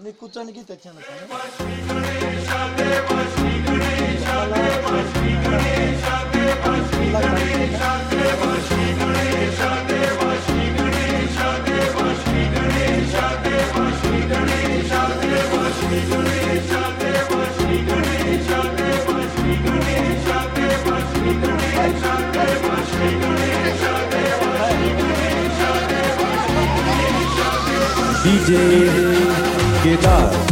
मी कुचण की त्याच्यानं DJ que.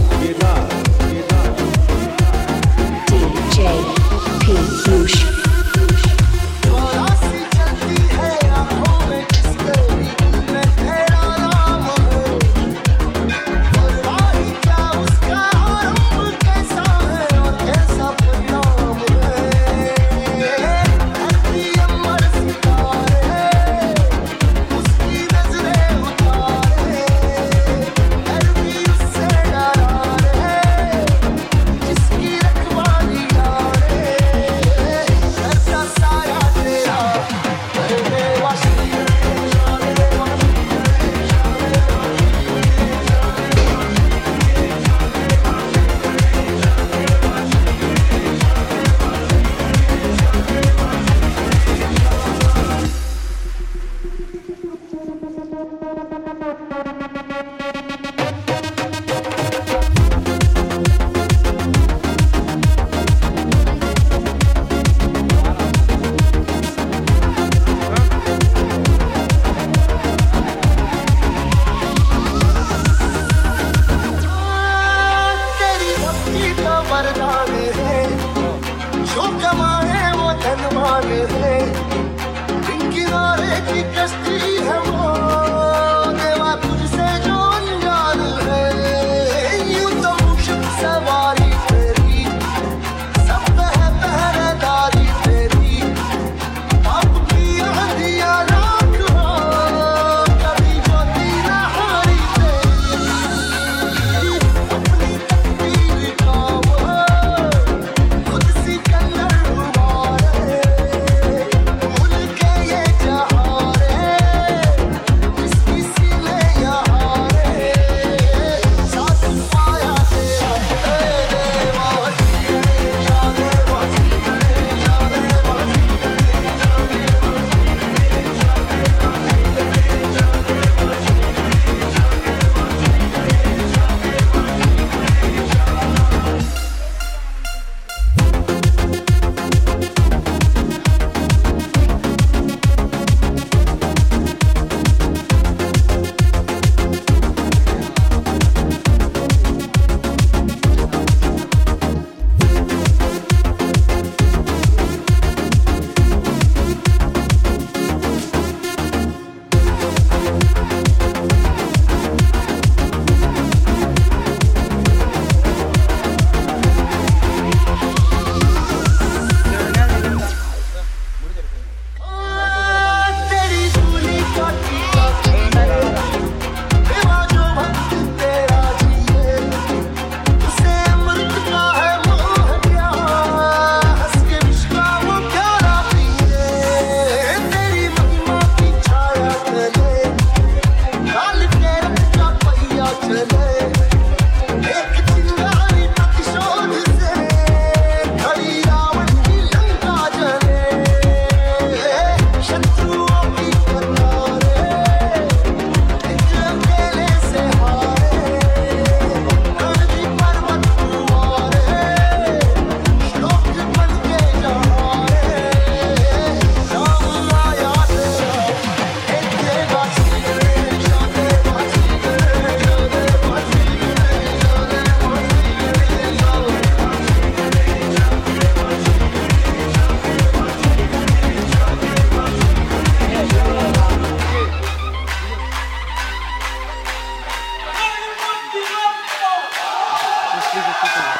Africa.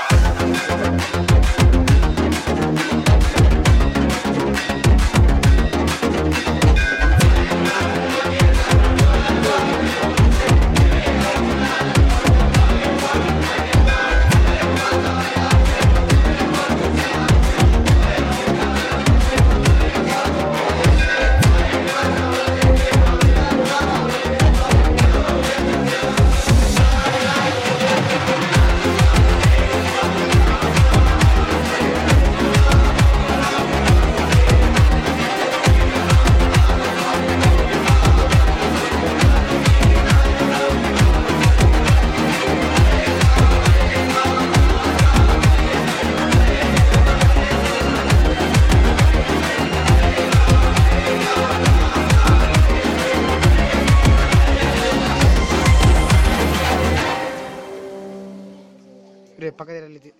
பக்கத்தில் எழுதி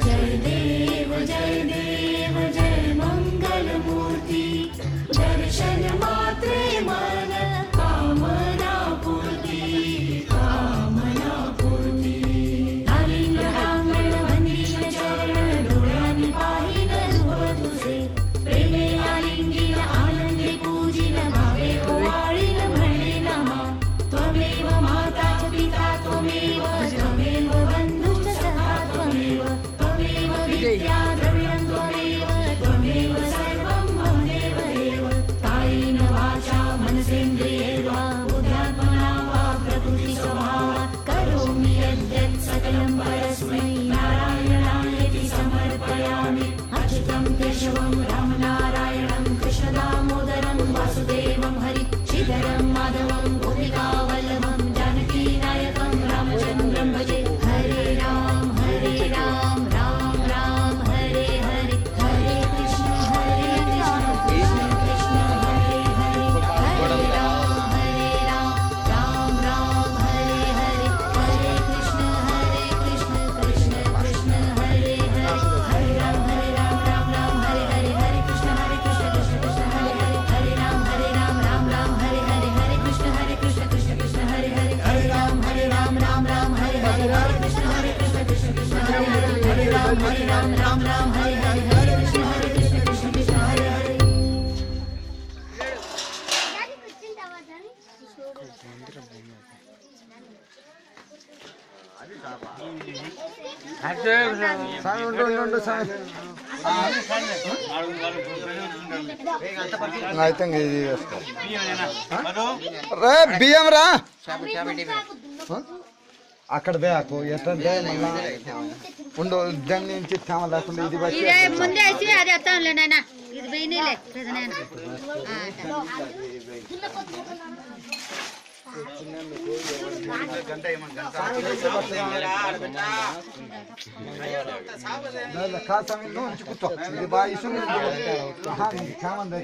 commentary. राम राम సార్ ఉండు ఉండు సార్ అయితే రే బియ్యం రా అక్కడ బ్యాకు ఎట్లా ఉండు దాన్ని నుంచి తేమ లేకుండా ఇది ముందేసి అది వస్తాంలే నాయన ఇది పోయినలే ಕಾಸು ಹಂಚಿ ಕೂತು ಇದು ಬಾ ಇಸು ಹಾಂ ಚಾಮಂದ